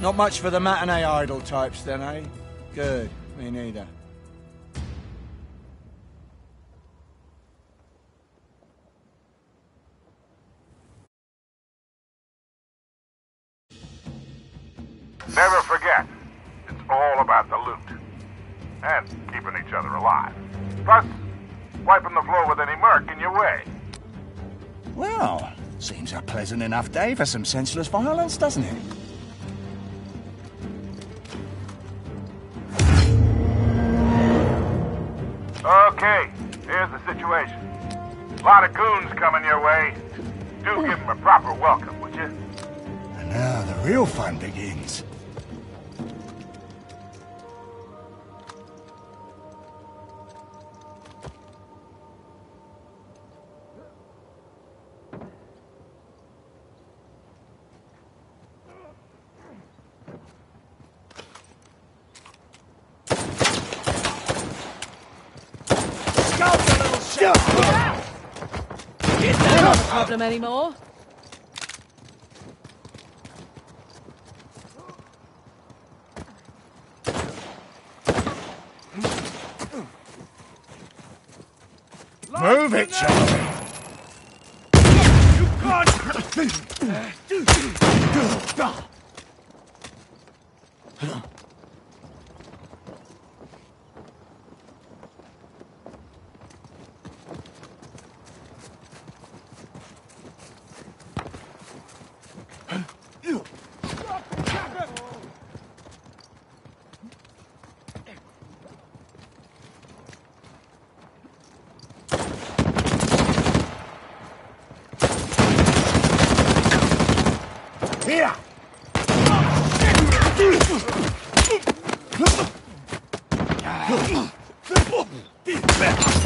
Not much for the matinee idol types then, eh? Good. Me neither. Never forget, it's all about the loot. And keeping each other alive. Plus, wiping the floor with any merc in your way. Well, seems a pleasant enough day for some senseless violence, doesn't it? Okay, here's the situation. A lot of goons coming your way. Do give them a proper welcome, would you? And now the real fun begins. Not a problem anymore. Move it, Charlie! Here! Sorry,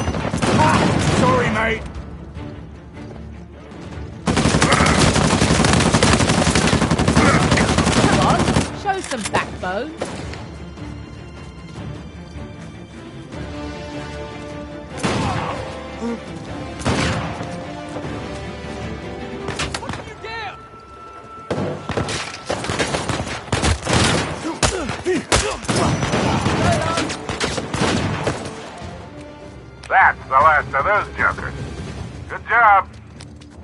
last those jokers. Good job.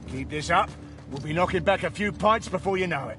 Keep this up. We'll be knocking back a few pints before you know it.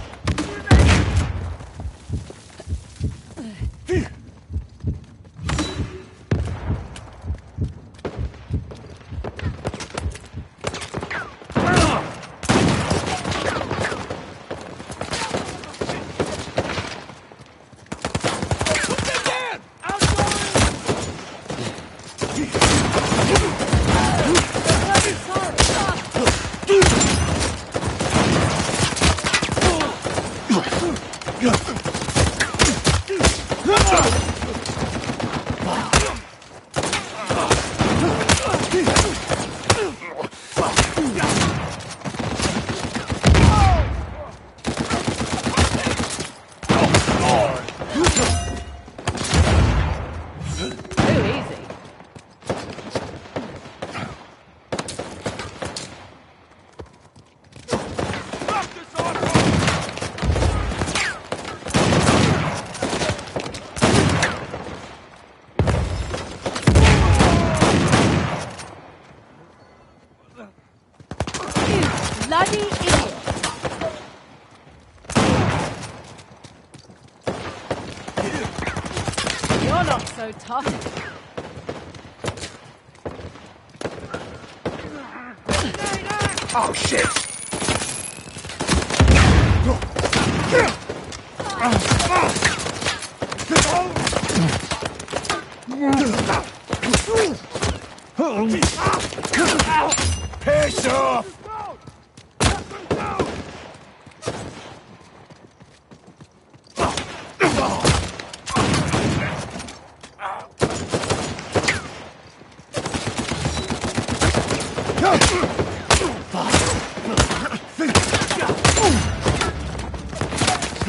so tough. Oh, shit! Piss off!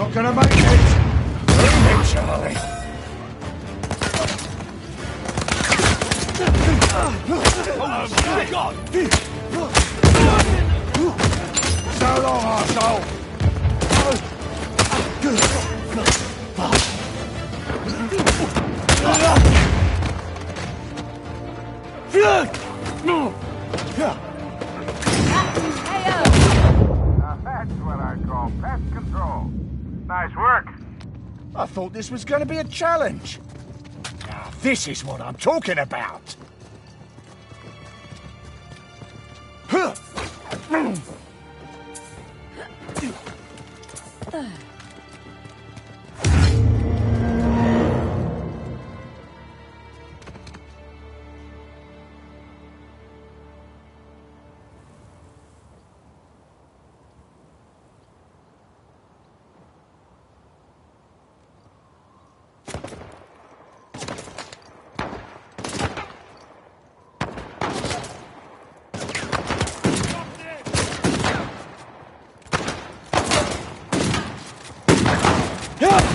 Not gonna make it! Leave me, Charlie! So long, arsehole! This was going to be a challenge. Now, this is what I'm talking about. Huh.